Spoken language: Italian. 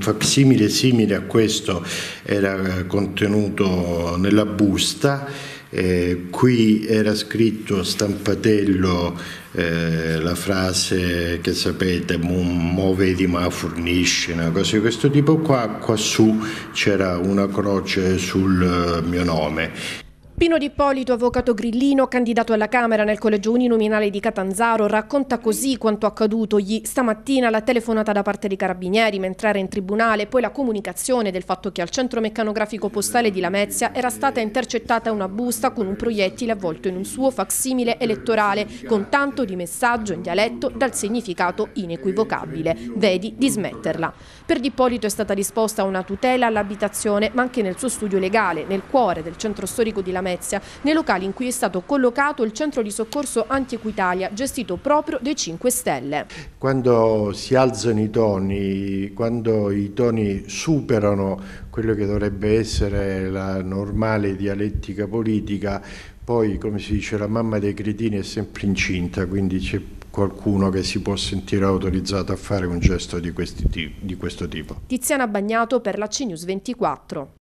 un facsimile simile a questo era contenuto nella busta, eh, qui era scritto stampatello eh, la frase che sapete, mo vedi ma fornisce, una cosa di questo tipo qua, qua su c'era una croce sul mio nome. Pino Di Ippolito, avvocato grillino, candidato alla Camera nel collegio uninominale di Catanzaro, racconta così quanto accadutogli stamattina la telefonata da parte dei carabinieri mentre era in tribunale, poi la comunicazione del fatto che al centro meccanografico postale di Lamezia era stata intercettata una busta con un proiettile avvolto in un suo facsimile elettorale con tanto di messaggio in dialetto dal significato inequivocabile. Vedi di smetterla. Per Di Ippolito è stata disposta una tutela all'abitazione ma anche nel suo studio legale, nel cuore del centro storico di Lamezia Lamezia, nei locali in cui è stato collocato il centro di soccorso Antiequitalia, gestito proprio dai 5 Stelle. Quando si alzano i toni, quando i toni superano quello che dovrebbe essere la normale dialettica politica, poi come si dice la mamma dei cretini è sempre incinta, quindi c'è qualcuno che si può sentire autorizzato a fare un gesto di, questi, di questo tipo. Tiziana Bagnato per la CNews 24.